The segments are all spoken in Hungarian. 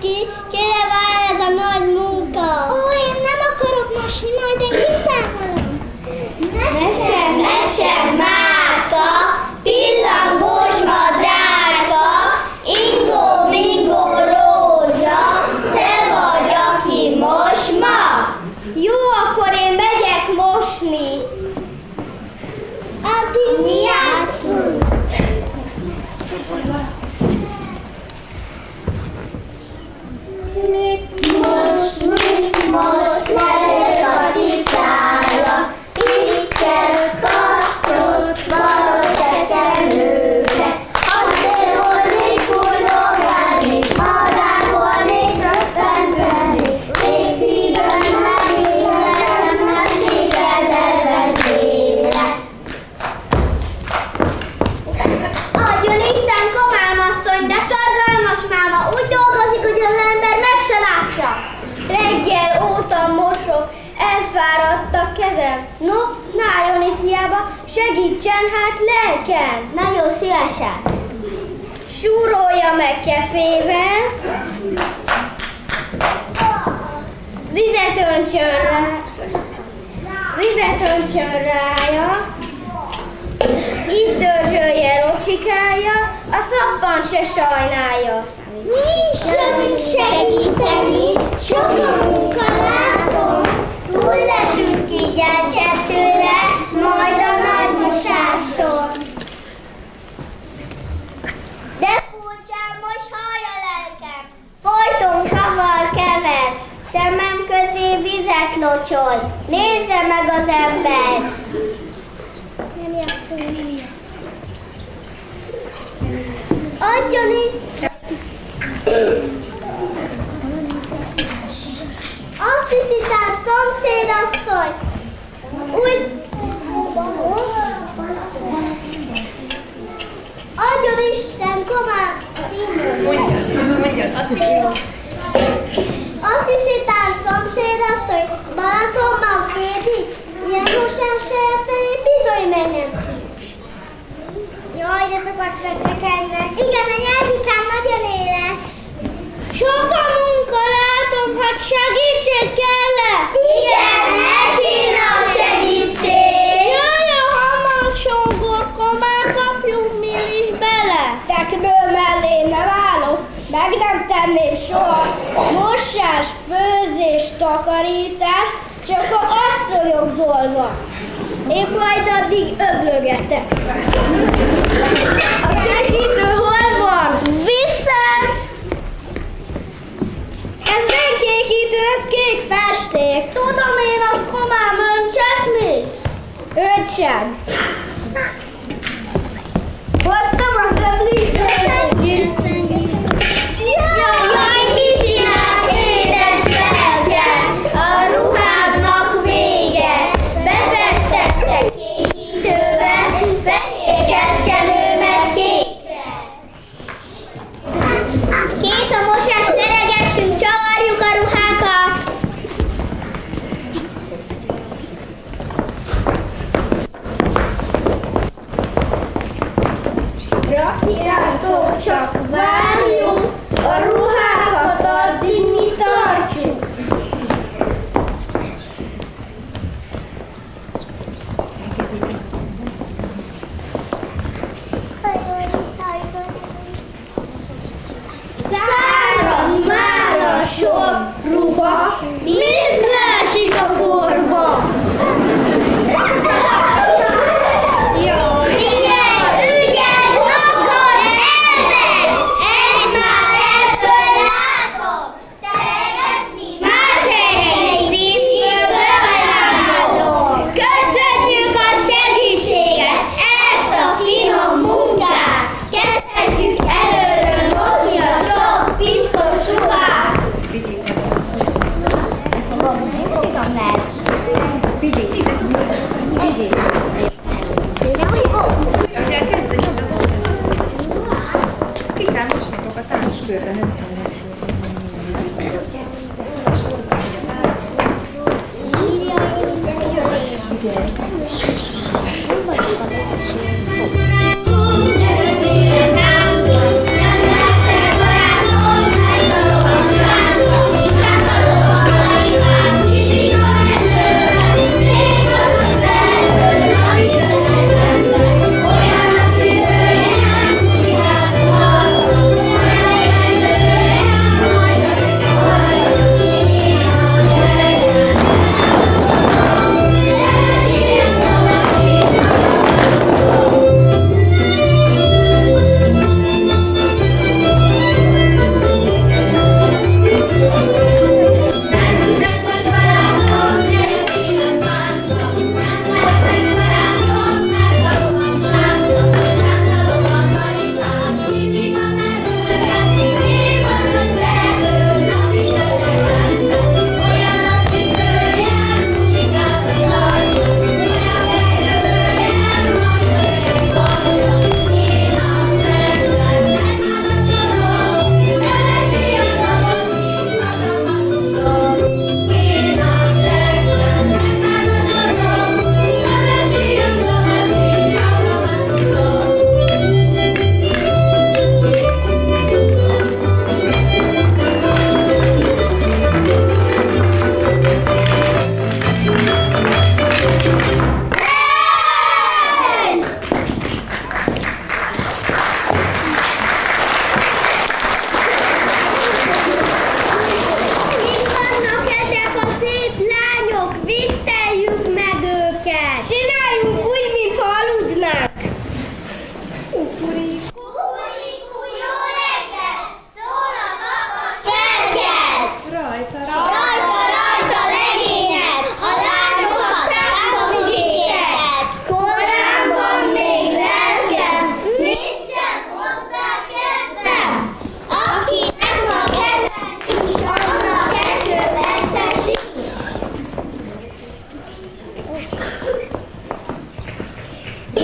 ki, kire vár ez a nagy munka? Ó, én nem akarok mosni, majd én kiszámolom. Ne sem, ne sem, ne sem. Kocsmába úgy dolgozik, hogy az ember meg se látja. Reggel óta mosok, elfáradt a kezem. No, nájon itt hiába, segítsen hát lelkem. Nagyon szívesen. Súrolja meg kefével, vizet öntsön rá, vizet öntsön rája, itt dörzsölje rocsikája, a szappan se sajnálja. Nincs semmi segíteni, sok munka látom. Túl leszünk el kettőre, majd a nagy mosáson. De furcsán most haj a lelkem, folyton kavar kever, szemem közé vizet locsol, nézze meg az ember. Nem játszom, nem játszom. Adjon itt! Azt hiszi, tehát szomszédasszony! Úgy... Adjon Isten, komán! Mondjad, mondjad, azt hiszem. Azt hiszi, tehát szomszédasszony, Balatonban fődik? Ilyen mosás felé bizony meg nem. Jaj, de sokat veszekednek. Igen, a nyelvikám nagyon éles. Sok a munka, látom, hát segítség kell -e? Igen, neki a segítség. Jöjjön hamar, sógorka, már kapjunk mi is bele. Teknő mellé nem állok, meg nem tenném soha. Mosás, főzés, takarítás, csak a asszonyok dolga. Én majd addig öblögetek. A segítő hol van? Vissza! Ez nem kékítő, ez kék festék. Tudom én, azt komám öntsek még. Öntsen.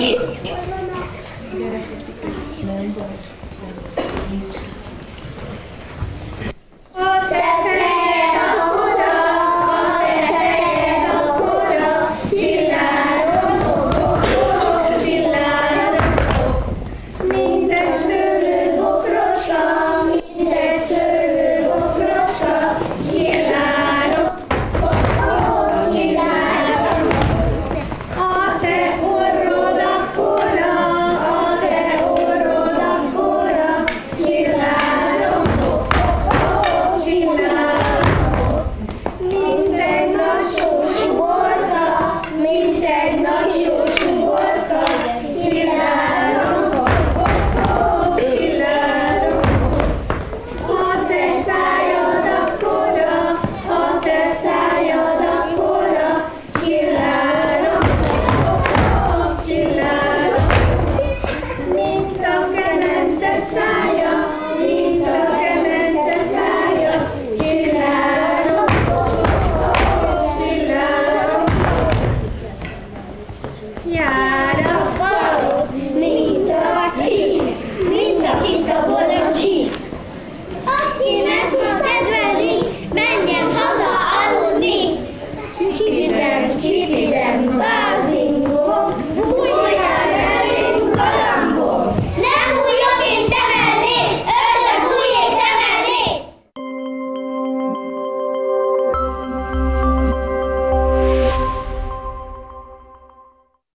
It, it, keeping them.